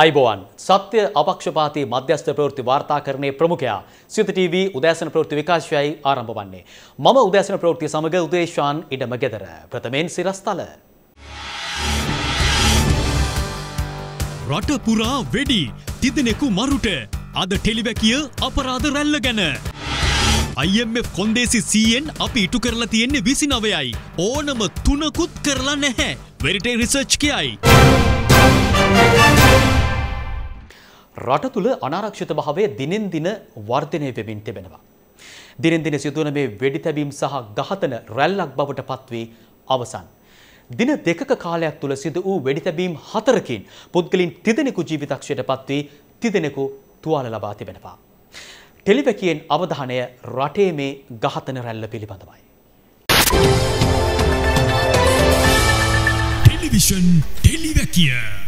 අයිබෝවන් සත්‍ය අපක්ෂපාති මධ්‍යස්ථ ප්‍රවෘත්ති වාර්තාකරණයේ ප්‍රමුඛයා සිත TV උදෑසන ප්‍රවෘත්ති විකාශයයි ආරම්භ වන්නේ. මම උදෑසන ප්‍රවෘත්ති සමග උදේශාන් ඉඩම ගෙදර. ප්‍රථමයෙන් සිරස්තල. රට පුරා වෙඩි තිදෙනෙකු මරුට අද ටෙලිවැකිය අපරාධ රැල්ල ගැන. IMF කොන්දේසි සීයෙන් අපි ඉටු කරලා තියෙන්නේ විසි නවයයි. ඕනම තුනකුත් කරලා නැහැ. වෙරිටේ රිසර්ච් කියයි. රට තුළ අනාරක්ෂිත භාවය දිනෙන් දින වර්ධනය වෙමින් තිබෙනවා. දිනෙන් දින සිදුවන මේ වෙඩි තැබීම් සහ ඝාතන රැල්ලක් බවට පත්වී අවසන්. දින දෙකක කාලයක් තුළ සිදු වූ වෙඩි තැබීම් හතරකින් පුද්ගලින් තිදෙනෙකු ජීවිතක්ෂයට පත්වී තිදෙනෙකු තුවාල ලබා තිබෙනවා. ටෙලිවැකියෙන් අවධානය රටේ මේ ඝාතන රැල්ල පිළිබඳවයි. ටෙලිවිෂන් ටෙලිවැකිය.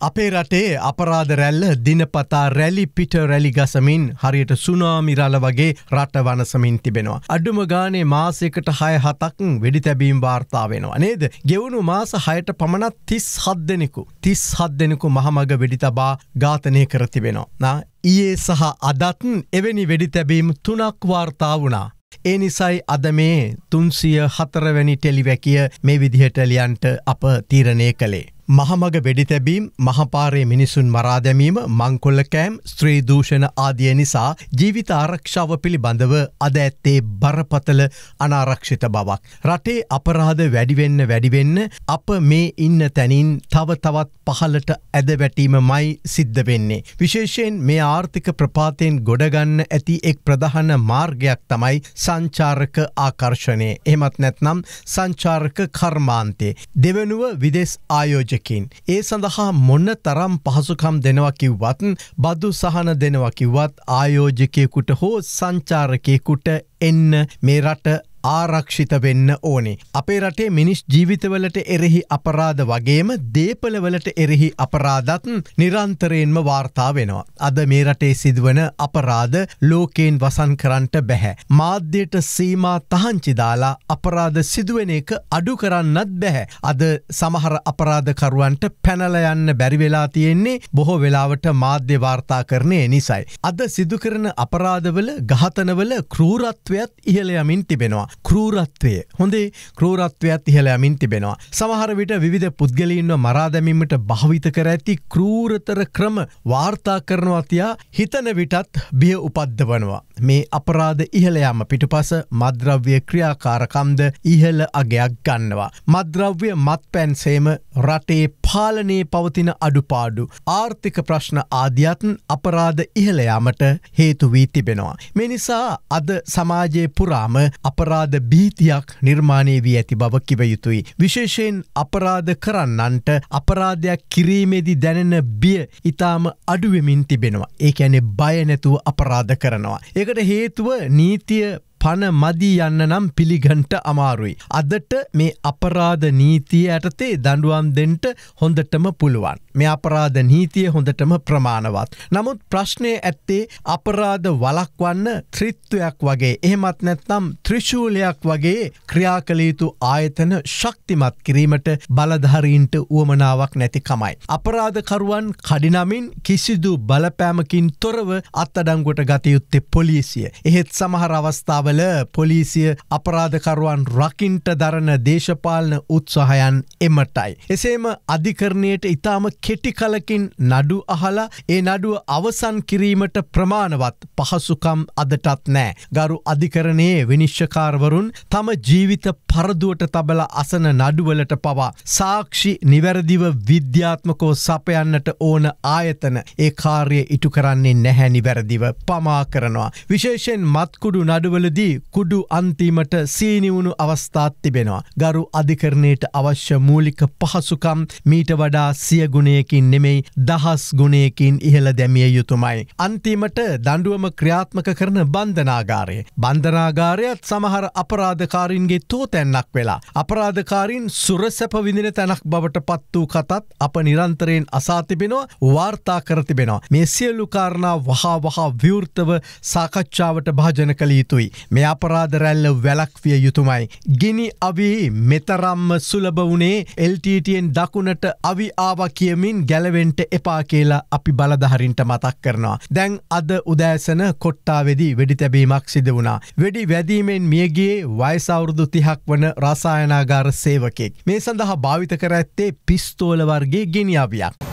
අපේ රටේ අපරාධ රැල්ල දිනපතා රැලි පිට රැලි ගසමින් හරියට සුනාමිරල වගේ රට වනසමින් තිබෙනවා. අඩුම ගානේ මාසයකට හය හතක් වෙඩි තැබීම් වාර්තා වෙනවා. නේද. ගෙවුණු මාස හයට පමණත් තිස් හත් දෙනෙකු. තිස් හත් දෙනෙකු මහමග වෙඩි තබා ඝාතනය කර තිබෙනවා. ඊයේ සහ අදත්න් එවැනි වෙඩි තැබීම් තුනක් වාර්තා වුණා. ඒ නිසයි අද මේ තුන්සිය හතරවැනි ටෙලිවැකිය මේ විදිහට ලියන්ට අප තීරණය කළේ. මහමග වෙඩි තැබීම් මහපාරේ මිනිසුන් මරා දැමීම මංකොල්ලකෑම් ස්ත්‍රී දූෂණ ආදිය නිසා ජීවිත ආරක්ෂාව පිළිබඳව අද ඇත්තේ බරපතල අනාරක්ෂිත බවක්. රටේ අපරාධ වැඩිවෙන්න වැඩිවෙන්න අප මේ ඉන්න තැනින් තව තවත් පහලට ඇද වැටීම මයි සිද්ධ වෙන්නේ. විශේෂයෙන් මේ ආර්ථික ප්‍රපාතයෙන් ගොඩගන්න ඇති එක් ප්‍රධාන මාර්ගයක් තමයි සංචාරක ආකර්ශණය. එමත් නැත්නම් සංචාරක කර්මාන්තේ. දෙවනුව විදෙස් ආයෝජක දෙකින්. ඒ සඳහා මොන්න තරම් පහසුකම් දෙනවා කිව්වත් බදු සහන දෙනවා කිව්වත් ආයෝජකයකුට හෝ සංචාරකයකුට එන්න මේ රට ආරක්ෂිත වෙන්න ඕනේ. අපේ රටේ මිනිස් ජීවිතවලට එරෙහි අපරාධ වගේම දේපලවලට එරෙහි අපරාධත්න් නිරන්තරයෙන්ම වාර්තා වෙනවා. අද මේ රටේ සිදුවන අපරාධ ලෝකයෙන් වසන් කරන්නට බැහැ. මාධ්‍යයට සීමා තහංචි දාලා අපරාධ සිදුවෙන එක අඩු කරන්නත් බැහැ. අද සමහර අපරාධකරුවන්ට පැනලයන්න බැරිවෙලා තියෙන්නේ බොහෝ වෙලාවට මාධ්‍ය වාර්තා කරනය නිසයි. අද සිදුකරන අපරාධවල ගහතනවල කරූරත්වයත් ඉහළයමින් තිබෙනවා. කරූරත්වය හොඳේ කරූරත්වයක් ඉහලයමින් තිබෙනවා. සමහර විට විධ පුද්ගලීන්ව මරාදැමීමට භාවිත කර ඇති කරූරතර ක්‍රම වාර්තා කරනවතියා හිතන විටත් බිය උපද්ධ වනවා. මේ අපරාධ ඉහළයාම පිටුපස මද්‍රව්‍ය ක්‍රියාකාරකම්ද ඉහළ අගයක් ගන්නවා. මද්‍රව්‍ය මත් පැන්සේම රටේ පාලනයේ පවතින අඩුපාඩු ආර්ථික ප්‍රශ්න ආධ්‍යත්න් අපරාධ ඉහළයාමට හේතු වී තිබෙනවා. මෙනිසා අද සමාජයේ පුරාම අපරාධ අපරාධ භීතියක් නිර්මාණය වී ඇති බව කිව යුතුයි. විශේෂයෙන් අපරාධ කරන්නන්ට අපරාධයක් කිරීමේදි දැනෙන බිය ඉතාම අඩුවමින් තිබෙනවා. ඒ ඇනෙ බයනැතුව අපරාධ කරනවා. ඒකට හේතුව නීතිය පණ මදී යන්න නම් පිළිගන්ට අමාරුයි. අදට මේ අපරාධ නීතිය ඇටතේ දඩුවම් දෙන්ට හොඳටම පුළුවන්. මේ අපරාධ නීතිය හොඳටම ප්‍රමාණවත්. නමුත් ප්‍රශ්නය ඇත්තේ අපරාධ වලක්වන්න ත්‍රිත්වයක් වගේ එහෙමත් නැත්නම් ත්‍රිශූලයක් වගේ ක්‍රියා කළයුතු ආයතන ශක්තිමත් කිරීමට බලධරීන්ට උවමනාවක් නැතිකමයි. අපරාධකරුවන් කඩිනමින් කිසිදු බලපෑමකින් තොරව අත්තඩංගොට ගතයුත්තේ පොලිසිය. එහෙත් සමහර අවස්ථාව වල පොලිසිය අපරාධකරුවන් රකින්ට දරන දේශපාලන උත්සාහයන් එමටයි. එසේම අධිකරණයට ඉතාම කෙටි කලකින් නඩු අහලා ඒ නඩුව අවසන් කිරීමට ප්‍රමාණවත් පහසුකම් අදටත් නෑ. ගරු අධිකරණයේ විනිශ්්‍යකාරවරුන් තම ජීවිත පරදුවට තබල අසන නඩුවලට පවා සාක්ෂි නිවැරදිව විද්‍යාත්මකෝ සපයන්නට ඕන ආයතන ඒ කාර්ය ඉටු කරන්නේ නැහැ නිවැරදිව පමා කරනවා. විශේෂෙන් මත්කුඩු නඩුවලදී කුඩු අන්තිමට සීනිවුණු අවස්ථාත් තිබෙනවා. ගරු අධිකරණයට අවශ්‍ය මූලික පහසුකම් මීට වඩා සිය ගුණයකින් නෙමෙයි දහස් ගුණයකින් ඉහළ දැමිය යුතුමයි. අන්තිමට දඩුවම ක්‍රියාත්මක කරන බන්ධනාගාරය. බන්ධනාගාරයත් සමහර අපරාධකාරින්ගේ තෝතැන්නක් වෙලා. අපරාධකාරින් සුරසැප විදින තැනක් බවට පත් වූ කතත් අප නිරන්තරයෙන් අසාතිබෙනවා වාර්තා කරතිබෙනවා. මේ සියලු කාරණා වහා වහා විවෘතව සාකච්ඡාවට භාජන කළ යුතුයි. මේ අපරාධ රැල්ල වැලක්විය යුතුමයි. ගිනි අවී මෙතරම්ම සුලභ වනේ එල්ටටෙන් දකුණට අවි ආව කියමින් ගැලවෙන්ට එපා කියලා අපි බලධහරින්ට මතක් කරනවා. දැන් අද උදෑසන කොට්ටාවෙදි වෙඩි තැබීමක් සිද වුණා. වෙඩි වැදීමෙන් මියගේ වයිසවුරුදු තිහක් වන රසායනාගාර සේවකෙක්. මේ සඳහා භාවිත කර ඇත්තේ පිස්තෝල වර්ගේ ගෙනියාවියක්.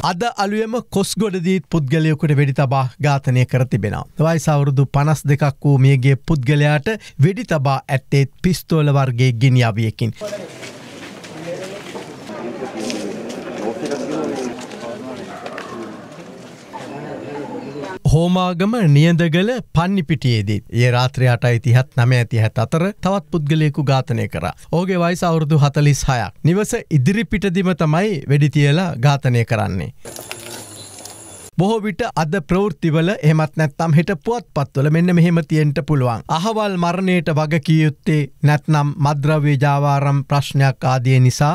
අද අලුයම කොස්ගොඩදීත් පුද්ගලයකුට වෙඩි තබා ඝාතනය කර තිබෙනවා. වයි සවුරුදු පනස් දෙකක් වූ මියගේ පුද්ගලයාට වෙඩි තබා ඇත්තේත් පිස්තෝල වර්ගේ ගිනිියාවියකින්. හෝමාගම නියඳගල පන්නිපිටියේදී ඒ රාත්‍රයාට අයිතිහත් නම ඇති හැත් අතර තවත් පුද්ගලයකු ඝාතනය කර. ඕගේ වයිස අවුරුදු හතලිස් හයක්. නිවස ඉදිරිපිටදිම තමයි වෙඩිතියලා ඝාතනය කරන්නේ. බොහෝ විට අද ප්‍රවෘත්තිවල එමත් නැත්තම් හිට පුවත් පත්වල මෙන්න මෙහෙම තියෙන්ට පුළුවන්. අහවල් මරණයට වගකියයුත්තේ නැත්නම් මද්‍රව්‍ය ජාවාරම් ප්‍රශ්නයක් ආදිය නිසා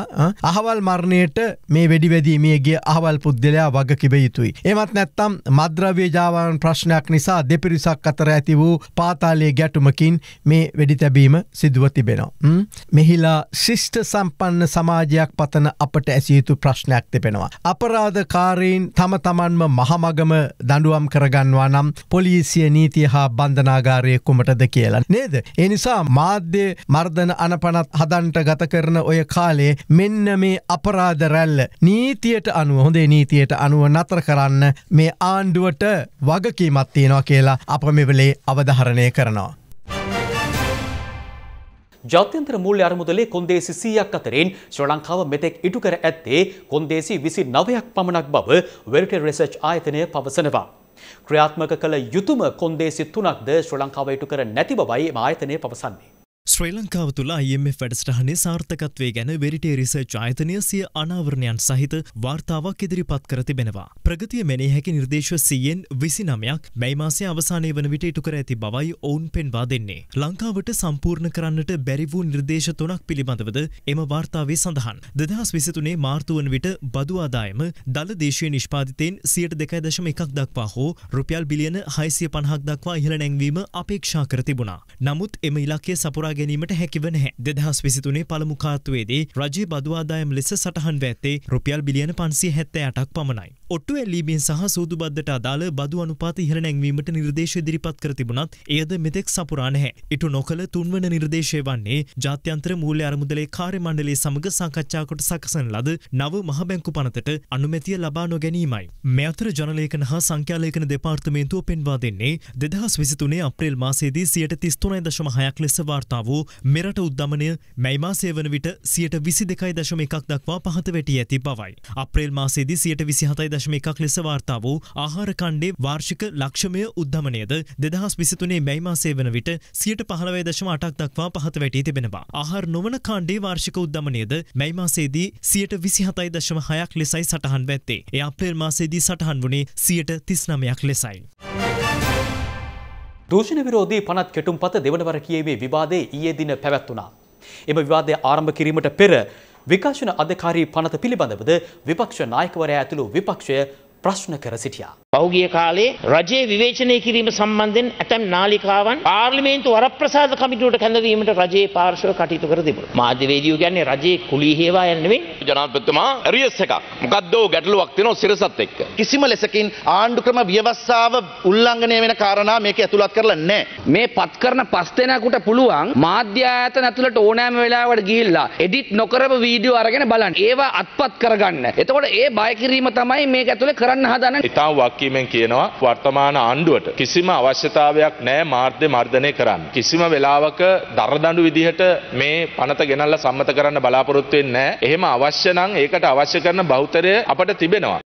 අහවල් මරණයට මේ වැඩිවැදීමියගේ අහවල් පුද්ගලයා වග කිව යුතුයි. එමත් නැත්තම් මද්‍රව්‍ය ජාවාරන් ප්‍රශ්නයක් නිසා දෙපිරිසක් අතර ඇති වූ පාතාලයේ ගැටුමකින් මේ වෙඩි තැබීම සිදුව තිබෙනවා. මෙහිලා ශිෂ්ට සම්පන්න සමාජයක් පතන අපට ඇසියුතු ප්‍රශ්නයක් තිබෙනවා. අපරාධකාරීන් තම තමන්ම මහ මහමගම දඩුවම් කරගන්නවා නම් පොලිසිය නීතිය හා බන්ධනාගාරය කුමටද කියලා. නේද. එනිසා මාධ්‍ය මර්ධන අනපනත් හදන්ට ගත කරන ඔය කාලේ මෙන්න මේ අපරාධ රැල්ල නීතියට අනුව හොඳේ නීතියට අනුව නතර කරන්න මේ ආණ්ඩුවට වගකීමත් තියෙනවා කියලා අප මෙවලේ අවධහරණය කරනවා. ජාත්‍යන්තර මූල්‍ය අරමුදලේ කොන්දේසි සීයක් අතරින් ශ්‍ර ලංකාව මෙතෙක් ඉටු කර ඇත්තේ කොන්දේසි විසි නවයක් පමණක් බව වෙල්ට රෙසර්ච් ආයතනය පවසනවා. ක්‍රියාත්මක කළ යුතුම කොන්දේසි තුනක්ද ශ්‍ර ලංකාව ඉටු කර නැති බවයි ආයතනය පවසන්නේ. ශ්‍රී ලංකාව තුළ IMF වැඩස්ටහනේ සාර්ථකත්වය ගැන වෙරිටේ රිසර්ච් ආයතනය සිය අනාවරණයන් සහිත වාර්තාවක් ඉදිරිපත් කර තිබෙනවා. ප්‍රගතිය මෙනේ හැකි නිර්දේශ සීයෙන් විසි නමයක් මැයි මාසය අවසානය වන විට ඉටු කර ඇති බවයි ඔවුන් පෙන්වා දෙන්නේ. ලංකාවට සම්පූර්ණ කරන්නට බැරි වූ නිර්දේශ තුනක් පිළිබඳවද එම වාර්තාවේ සඳහන්. දෙදහස් විසිතුනේ මාර්තුවන විට බදු ආදායම දල දේශය නිෂ්පාතිතයෙන් සියට දෙකයි දශම එකක් දක්වා හෝ රුපියල් බිලියන හයිසිය පණහක් දක්වා ඉහළ නැංවීම අපේක්ෂා කර තිබුණා. නමුත් එම ඉලක්කය සපුරා ගැනීමට හැකිව නැහැ. දෙදහස් විසිතුනේ පළමු කාත්තුවේදී රජයේ බදවාදායම් ලෙස සටහන් ඇත්තේ රුපියල් බිලියන පන්සිය හැත්තෑ අටක් පමණයි. ඔට්ටු එල්ලීමෙන් සහ සූදු බද්දට අදාළ බදු අනුපාත ඉහළ නැංවීමට නිර්දේශ ඉදිරිපත් කර තිබුණත් එයද මෙතෙක් සපුරා නැහැ. ඉටු නොකළ තුන්වන නිර්දේශය වන්නේ ජාත්‍යන්තර මූල්‍ය අරමුදලේ කාර්ය මණ්ඩලයේ සමග සාකච්ඡා කොට සකසන ලද නව මහ බැංකු පනතට අනුමැතිය ලබා නොගැනීමයි. මේ අතර ජනලේඛන හා සංඛ්‍යාලේඛන දෙපාර්තමේන්තුව පෙන්වා දෙන්නේ දෙදහස් විසිතුනේ අප්‍රේල් මාසේදී සියට තිස්තුනයි දශම හයක් ලෙස වාර්තා වූ මෙරට උද්දමනය මැයි මාසය වන විට සියට විසි දෙකයි දශම එකක් දක්වා පහත වැටි ඇති බවයි. අප්‍රේල් මාසේදී සියට විසිහතයි දශම එකක් ලෙස වාර්තා වූ ආහාර කණ්ඩේ වාර්ෂික ලක්ෂමය උද්ධමනයද දෙදහස් විසිතුනේ මැයි මාසය වන විට සියට පහළවයි දශම අටක් දක්වා පහත වැටී තිබෙනවා. ආහාර නොවන කාණ්ඩේ වාර්ෂික උද්ධමනයද මැයි මාසේදී සියට විසිහතයි දශම හයක් ලෙසයි සටහන් වැත්තේ. එය අප්‍රේල් මාසේදී සටහන් වුණේ සියට තිස්නමයක් ලෙසයි. දූෂණ විරෝධී පනත් කෙටුම්පත දෙවනවර කියීමේ විවාදය ඊයේ දින පැවැත්වුණා. එම විවාදය ආරම්භ කිරීමට පෙර විකාශන අධකාරී පනත පිළිබඳවද විපක්ෂ නායකවරයා ඇතුළු විපක්ෂය ප්‍රශ්න කර සිටියා. පෞගිය කාලේ රජයේ විවේචනය කිරීම සම්බන්ධයෙන් ඇතැම් නාලිකාවන් පාර්ලිමේන්තු වරප්‍රසාද කමිටුවට කැඳවීමට රජයේ පාර්ශව කටයුතු කර තිබුණා. මාධ්‍යවේදියෝ කියන්නේ රජයේ කුලී හේවා යන්නේ නෙවෙයි. ජනාධිපතිතුමා ඇරියස් එකක් මොකක්දෝ ගැටලුවක් තියෙනවා සිරසත් එක්ක. කිසිම ලෙසකින් ආණ්ඩු ක්‍රම ව්‍යවස්ථාව උල්ලංඝනය වෙන කාරණා මේක ඇතුළත් කරලා නැහැ. මේ පත් කරන පස් දෙනෙකුට පුළුවන් මාධ්‍ය ආයතන ඇතුළට ඕනෑම වෙලාවට ගිහිල්ලා එඩිට් නොකරපු වීඩියෝ අරගෙන බලන්න. ඒවා අත්පත් කරගන්න. එතකොට ඒ බය කිරීම තමයි මේක ඇතුලේ කරන්න හදන. ඉතාම වක්කීමෙන් කියනවා වර්තමාන ආණ්ඩුවට කිසිම අවශ්‍යතාවයක් නෑ මාර්ධ්‍ය මර්ධනය කරන්න. කිසිම වෙලාවක දරදඬු විදිහට මේ පනත ගෙනල්ලා සම්මත කරන්න බලාපොරොත්තු වෙන්නේ නෑ. එහෙම අවශ්‍ය නම් ඒකට අවශ්‍ය කරන බහුතරය අපට තිබෙනවා.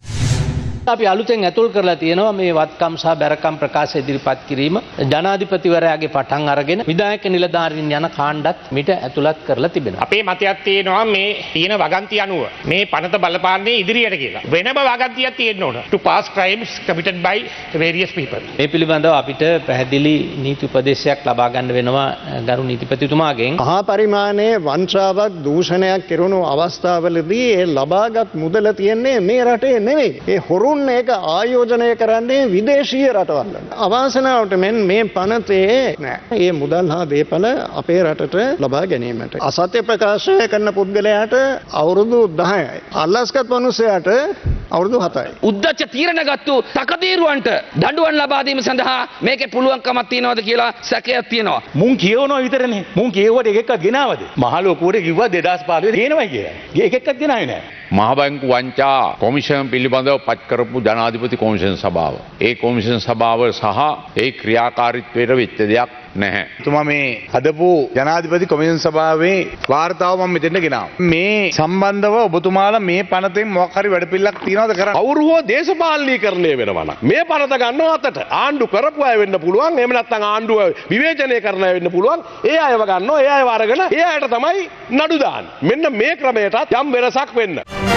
අපි අලුතෙන් ඇතුල් කරලා තියෙනවා මේ වත්කම් සහ බැරකම් ප්‍රකාශ ඉදිරිපත් කිරීම ජනාධිපතිවරයාගේ පටන් අරගෙන විධායක නිලධාරීන් යන කාණ්ඩත් මිට ඇතුළත් කරලා තිබෙනවා. අපේ මතයක් තියෙනවා මේ තියෙන වගන්ති අනුව මේ පනත බලපාන්නේ ඉදිරියට කියලා. වෙනම වගන්තියක් තියෙන්න ඕන. to pass crimes committed by various people. මේ පිළිබඳව අපිට පැහැදිලි නීති උපදේශයක් ලබා ගන්න වෙනවා ගරු නීතිපතිතුමාගෙන්. මහා පරිමාණයේ වංශාවක් දූෂණයක් කෙරුණු අවස්ථාවලදී ඒ ලබාගත් මුදල තියෙන්නේ මේ රටේ නෙවෙයි. ඒ හොරුන් ඒක ආයෝජනය කරන්නේ විදේශීය රටවල්. අවාසනාවට මෙන් මේ පනතේ නෑ. ඒ මුදල් හා දේපල අපේ රටට ලබා ගැනීමට. අසත්‍ය ප්‍රකාශය කරන පුද්ගලයාට අවුරුදු 10යි. අල්ලස්ගත් මනුස්සයාට අවුරුදු 7යි. උද්දච්ච තීරණ ගත්තු තකදීරුවන්ට දඬුවම් ලබා දීම සඳහා මේකේ පුළුවන්කමක් තියනවද කියලා සැකයක් තියෙනවා. මුන් කියවනවා විතරනේ. මුන් කියවුවට එක එකක් ගෙනාවද? මහ ලොකුවට කිව්වා 2015 ගෙනවයි කියලා. එක එකක් ගෙනාවේ නෑ. මහබැංකු වංචා කොමිෂන් පිළිබඳව පත් කරපු ජනාධිපති කොමිෂන් සභාව. ඒ කොමිෂන් සභාව සහ ඒ ක්‍රියාකාරීත්වයට වෙච්ච දෙයක් නැහැ. තුමා මේ හදපු ජනාධිපති කොමිෂන් සභාවේ වාර්තාව මම මෙතෙන්ට ගෙනාවා. මේ සම්බන්ධව ඔබතුමාලා මේ පනතෙන් මොකක් හරි වැඩපිළිවෙලක් තියනවද කරන්න? කවුරු හෝ දේශපාලනීකරණය වෙනවා නම් මේ පනත ගන්නව අතට ආණ්ඩු කරපු අය වෙන්න පුළුවන් එහෙම නැත්නම් ආණ්ඩුව විවේචනය කරන අය වෙන්න පුළුවන් ඒ අයව ගන්නවා ඒ අයව අරගෙන ඒ අයට තමයි නඩු දාන්නේ මෙන්න මේ ක්‍රමයටත් යම් වෙනසක් වෙන්න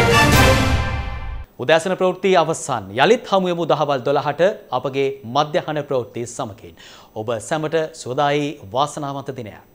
උදෑසන ප්‍රවෘත්ති අවසන් යළිත් හමුයමු දහවල් දොළහට අපගේ මධ්‍යහන ප්‍රවෘත්ති සමකින්. ඔබ සැමට සුවදායි වාසනාවන්ත දිනයක්.